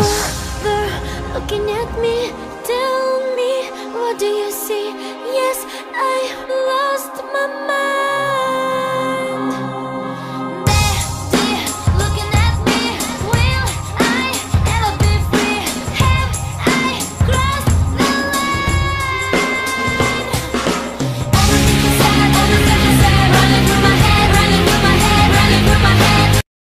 Mother, looking at me,